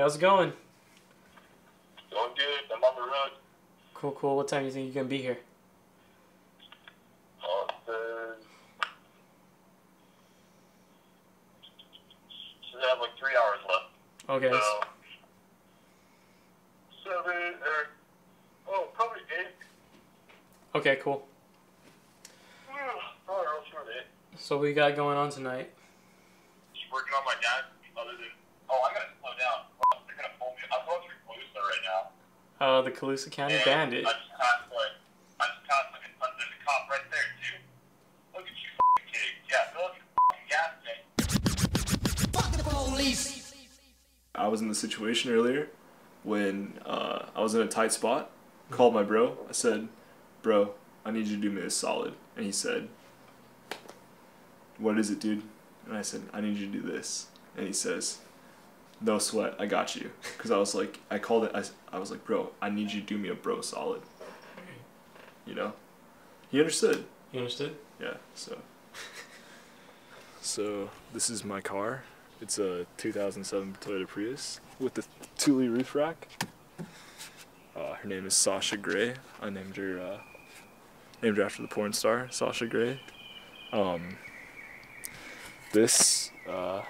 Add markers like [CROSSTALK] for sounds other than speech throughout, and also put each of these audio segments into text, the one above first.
How's it going? Going good. I'm on the road. Cool, cool. What time do you think you're gonna be here? Oh. So they have like three hours left. Okay. So. Seven or. Oh, probably eight. Okay, cool. Probably around eight. So what we got going on tonight? Just working on my dad. Other than. Oh, I gotta slow down. They're gonna pull me. I'm going through Colusa right now. Uh, the Colusa County And Bandit. I just passed. I just passed like there's a cop right there too. Look at you, fucking kid. Yeah, fill up your fucking gas tank. I was in the situation earlier when uh, I was in a tight spot. Called my bro. I said, "Bro, I need you to do me this solid." And he said, "What is it, dude?" And I said, "I need you to do this." And he says, "No sweat, I got you." [LAUGHS] Because I was like, I called it. I, I was like, "Bro, I need you to do me a bro solid." You know, he understood. You understood? Yeah, so. So, this is my car. It's a 2007 Toyota Prius with the Thule roof rack. Uh, her name is Sasha Grey. I named her, uh, named her after the porn star, Sasha Grey. Um, this, uh,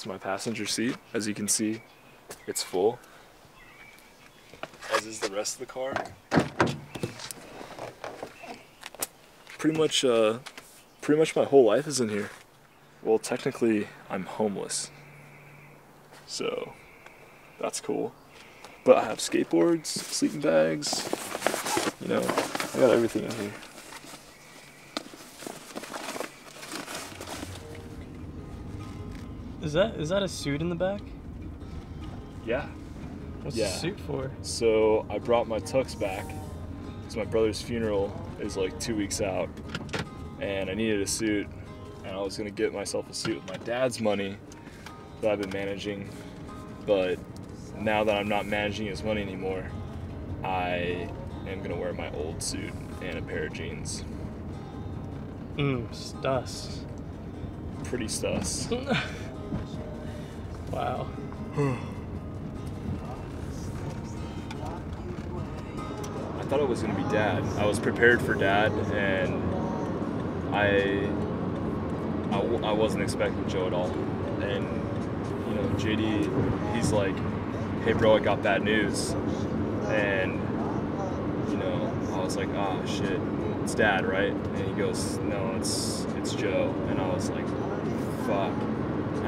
is my passenger seat. As you can see, it's full. As is the rest of the car. pretty much uh pretty much my whole life is in here. Well, technically I'm homeless. So that's cool. But I have skateboards, sleeping bags, you know, I got everything in here. Is that is that a suit in the back? Yeah. What's Yeah. the suit for? So I brought my tux back because my brother's funeral is like two weeks out, and I needed a suit, and I was gonna get myself a suit with my dad's money that I've been managing, but now that I'm not managing his money anymore, I am gonna wear my old suit and a pair of jeans. Mmm, stus. Pretty sus. [LAUGHS] Wow. I thought it was gonna be dad. I was prepared for dad, and I I wasn't expecting Joe at all. And you know, JD, he's like, "Hey, bro, I got bad news," and you know, I was like, "Ah, shit, it's dad, right?" And he goes, "No, it's it's Joe," and I was like, "Fuck."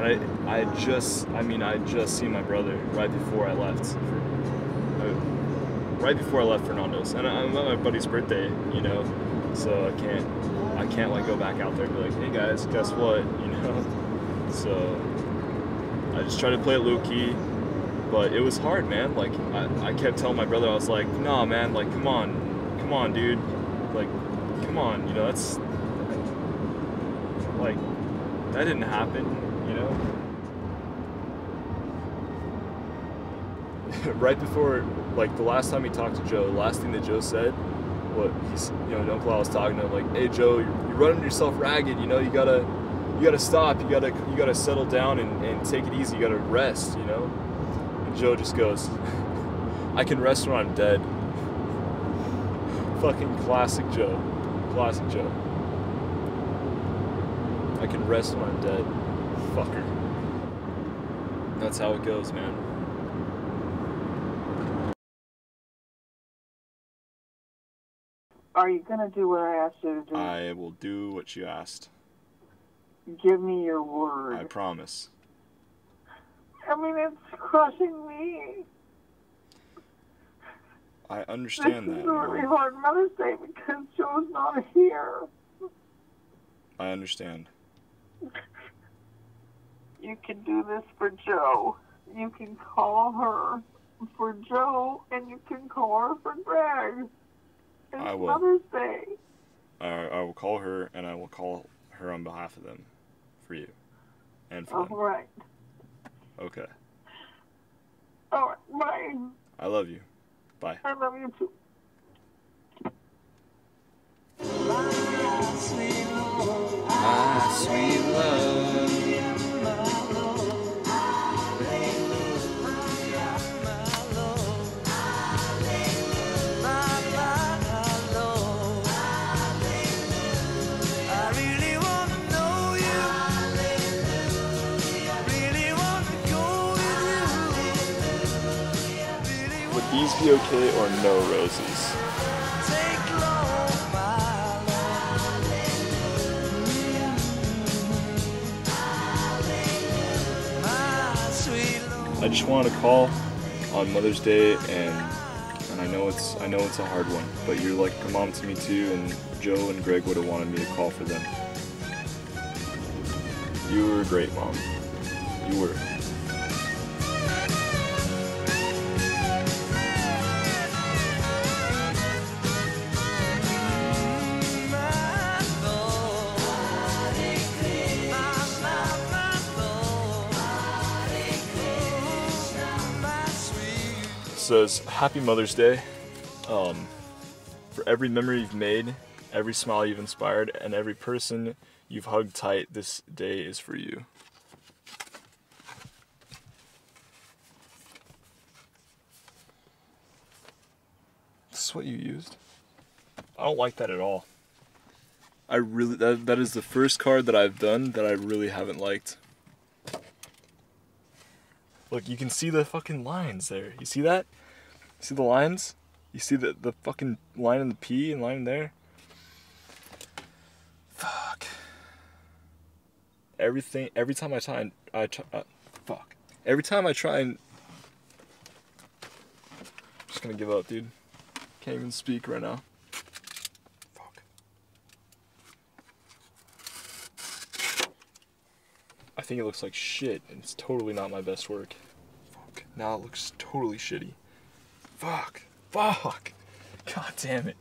I, I just, I mean, I just seen my brother right before I left. For, I, right before I left Fernando's, and I'm at my buddy's birthday, you know, so I can't, I can't like go back out there and be like, hey guys, guess what, [LAUGHS] you know. So I just tried to play it low key, but it was hard, man. Like I, I kept telling my brother, I was like, nah, man, like come on, come on, dude, like come on, you know, that's like that didn't happen, [LAUGHS] right before, like the last time he talked to Joe, the last thing that Joe said, what he's, you know, Uncle Al was talking to him like, "Hey Joe, you're, you're running yourself ragged. You know, you gotta, you gotta stop. You gotta, you gotta settle down and, and take it easy. You gotta rest. You know." And Joe just goes, [LAUGHS] "I can rest when I'm dead." [LAUGHS] Fucking classic Joe, classic Joe. I can rest when I'm dead, fucker. That's how it goes, man. Are you gonna do what I asked you to do? I will do what you asked. Give me your word. I promise. I mean, it's crushing me. I This understand is that. a really hard Mother's Day because Joe's not here. I understand. [LAUGHS] You can do this for Joe. You can call her for Joe, and you can call her for Greg. It's I will. Mother's Day. I, I will call her and I will call her on behalf of them, for you, and for All them. right. Okay. All right. Bye. I love you. Bye. I love you too. Ah, sweet love. Be okay or no roses. I just wanted to call on Mother's Day and and I know it's I know it's a hard one, but you're like a mom to me too and Joe and Greg would have wanted me to call for them. You were a great mom. You were. Says Happy Mother's Day. Um, for every memory you've made, every smile you've inspired, and every person you've hugged tight, this day is for you. This is what you used? I don't like that at all. I really that that is the first card that I've done that I really haven't liked. Look, you can see the fucking lines there. You see that? See the lines? You see the the fucking line in the P and line there? Fuck. Everything. Every time I try and I try. Uh, fuck. Every time I try and. I'm just gonna give up, dude. Can't even speak right now. Fuck. I think it looks like shit, and it's totally not my best work. Fuck. Now it looks totally shitty. Fuck. Fuck. God damn it.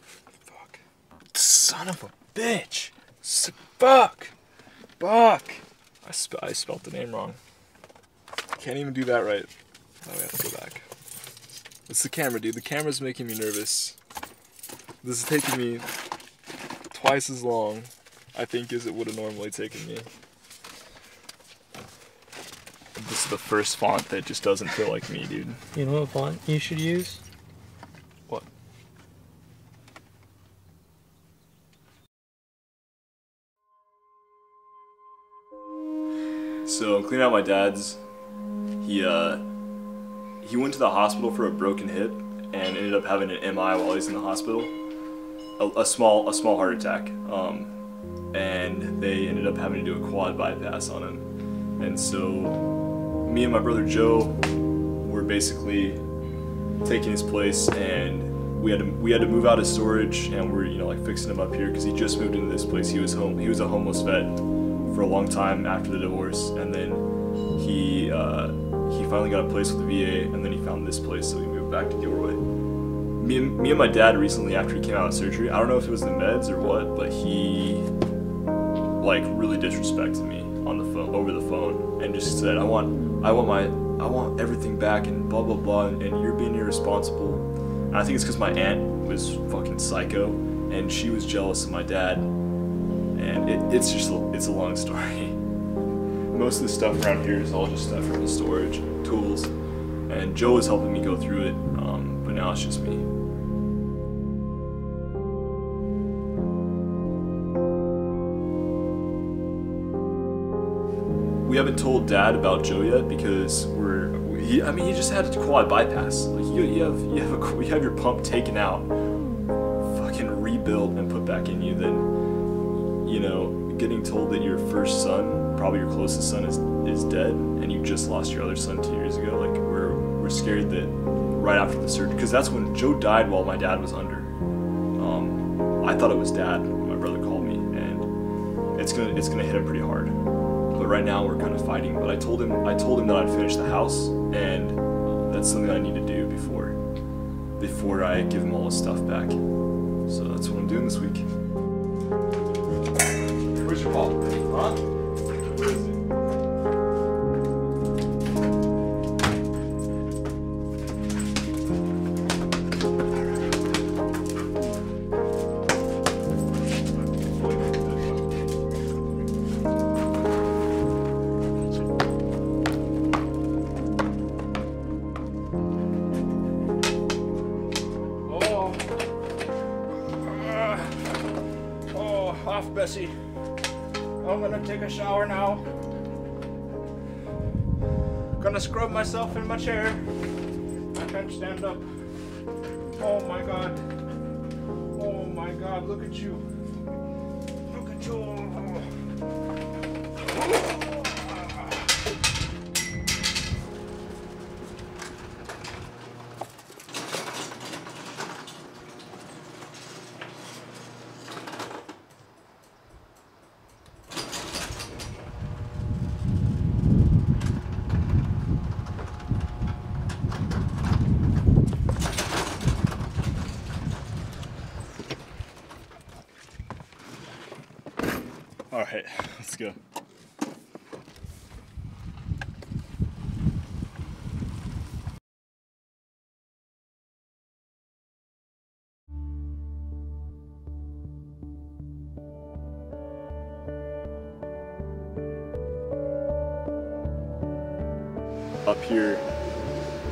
Fuck. Son of a bitch. S- fuck. Fuck. I, sp- I spelled the name wrong. Can't even do that right. Now we have to go back. It's the camera, dude. The camera's making me nervous. This is taking me twice as long, I think, as it would have normally taken me. This is the first font that just doesn't feel like me, dude. You know what font you should use? What? So I'm cleaning out my dad's. He uh he went to the hospital for a broken hip and ended up having an MI while he's in the hospital. A, a small a small heart attack. Um, and they ended up having to do a quad bypass on him. And so me and my brother Joe were basically taking his place and we had to we had to move out of storage and we're you know like fixing him up here because he just moved into this place he was home he was a homeless vet for a long time after the divorce and then he uh, he finally got a place with the VA and then he found this place so we moved back to Gilroy me and, me and my dad recently after he came out of surgery I don't know if it was the meds or what but he like really disrespected me on the phone over the phone and just said I want I want my I want everything back and blah blah blah and, you're being irresponsible. And I think it's because my aunt was fucking psycho and she was jealous of my dad. And it, it's just it's a long story. [LAUGHS] Most of the stuff around here is all just stuff from the storage tools. And Joe was helping me go through it um, but now it's just me we haven't told dad about Joe yet because we're he, I mean he just had a quad bypass. Like you, you have you have a you have your pump taken out fucking rebuilt and put back in you then you know getting told that your first son probably your closest son is is dead and you just lost your other son two years ago like we're we're scared that right after the surgery because that's when Joe died while my dad was under. Um, I thought it was dad my brother called me and it's gonna it's gonna hit him pretty hard but right now we're kind of fighting. But I told him I told him that I'd finish the house, and that's something I need to do before before I give him all his stuff back. So that's what I'm doing this week. Where's your ball? Huh? Off, Bessie. I'm gonna take a shower now. Gonna scrub myself in my chair. I can't stand up. Oh my god. Oh my god, look at you. Look at you. All right, let's go. Up here,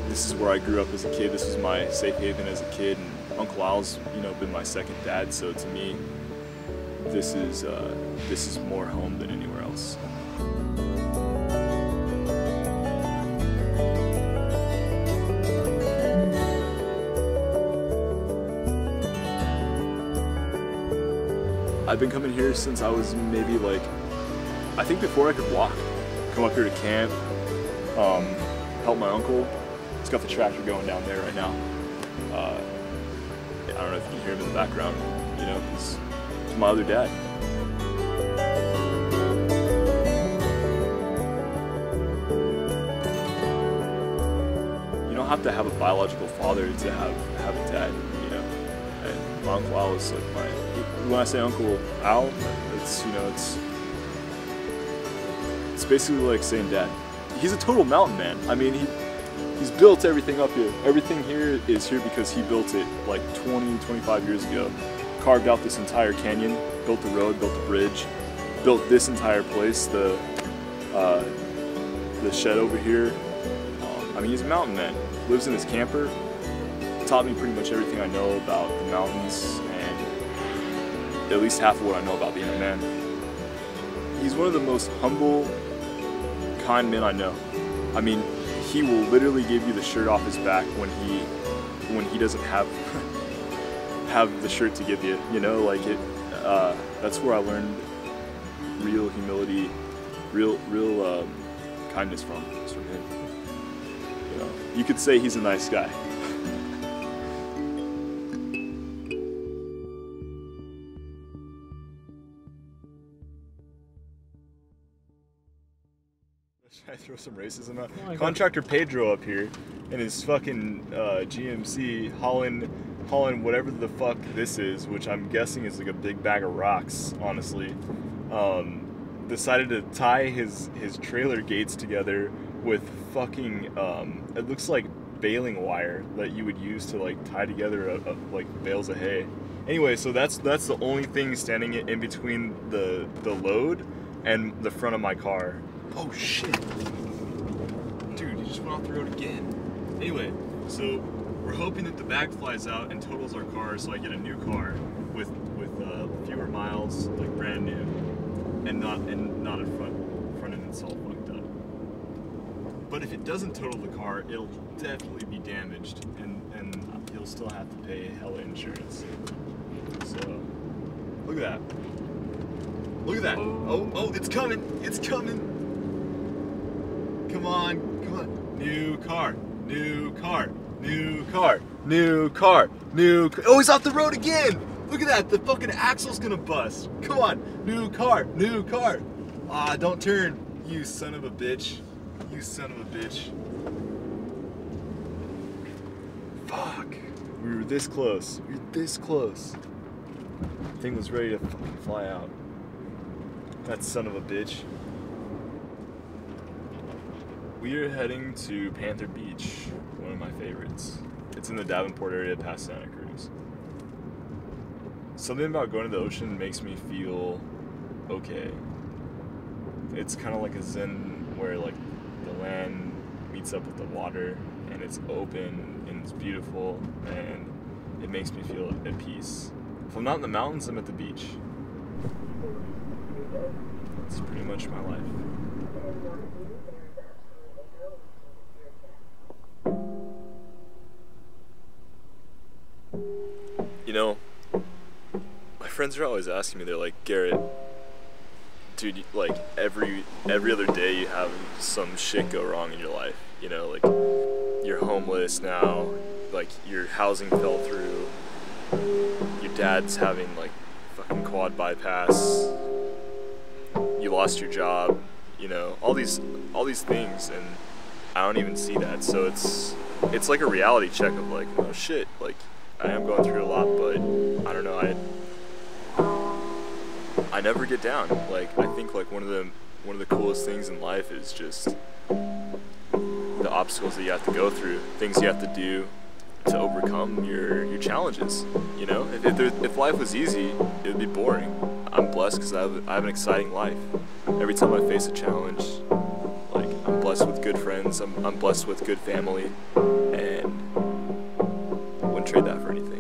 this is where I grew up as a kid. This was my safe haven as a kid, and Uncle Al's, you know, been my second dad. So to me, this is uh, this is more home than anywhere else. I've been coming here since I was maybe like, I think before I could walk. Come up here to camp, um, help my uncle. He's got the tractor going down there right now. Uh, I don't know if you can hear him in the background. You know, to my other dad. You don't have to have a biological father to have have a dad, you know. And my uncle Al is like my. When I say Uncle Al, it's you know it's it's basically like saying dad. He's a total mountain man. I mean he he's built everything up here. Everything here is here because he built it like 20, 25 years ago carved out this entire canyon, built the road, built the bridge, built this entire place, the uh, the shed over here. Um, I mean, he's a mountain man. Lives in his camper. Taught me pretty much everything I know about the mountains and at least half of what I know about being a man. He's one of the most humble, kind men I know. I mean, he will literally give you the shirt off his back when he when he doesn't have [LAUGHS] have the shirt to give you. You know, like it. Uh, that's where I learned real humility, real real um, kindness from. is from him. You know, you could say he's a nice guy. [LAUGHS] Should I throw some racism out? Oh my God. Contractor Pedro up here in his fucking uh, GMC hauling, hauling whatever the fuck this is, which I'm guessing is like a big bag of rocks, honestly. Um, decided to tie his his trailer gates together with fucking um, it looks like baling wire that you would use to like tie together a, a, like bales of hay. Anyway, so that's that's the only thing standing in in between the the load and the front of my car. Oh shit. Dude, he just went off the road again. Anyway, so we're hoping that the bag flies out and totals our car so I get a new car with with uh, fewer miles, like brand new, and not and not a front front end all fucked up. But if it doesn't total the car, it'll definitely be damaged, and and you'll still have to pay hella insurance. So look at that. Look at that. Oh, oh, it's coming. It's coming. Come on, come on. New car, new car, new car, new car, new car. Oh, he's off the road again. Look at that. The fucking axle's gonna bust. Come on. New car, new car. Ah, don't turn. You son of a bitch. You son of a bitch. Fuck. We were this close. We were this close. Thing was ready to fucking fly out. That son of a bitch. We are heading to Panther Beach, of my favorites. It's in the Davenport area past Santa Cruz. Something about going to the ocean makes me feel okay. It's kind of like a zen where like the land meets up with the water and it's open and it's beautiful and it makes me feel at peace. If I'm not in the mountains, I'm at the beach. It's pretty much my life. Know, my friends are always asking me. They're like, Garett, dude, like every every other day you have some shit go wrong in your life. You know, like you're homeless now, like your housing fell through, your dad's having like fucking quad bypass, you lost your job, you know, all these all these things and I don't even see that. So it's it's like a reality check of like, oh shit, like I am going through a lot, but I don't know, I I never get down. Like I think like one of the one of the coolest things in life is just the obstacles that you have to go through, things you have to do to overcome your your challenges. You know, if if, there, if life was easy, it would be boring. I'm blessed because I have I have an exciting life. Every time I face a challenge, like I'm blessed with good friends. I'm I'm blessed with good family, and trade that for anything.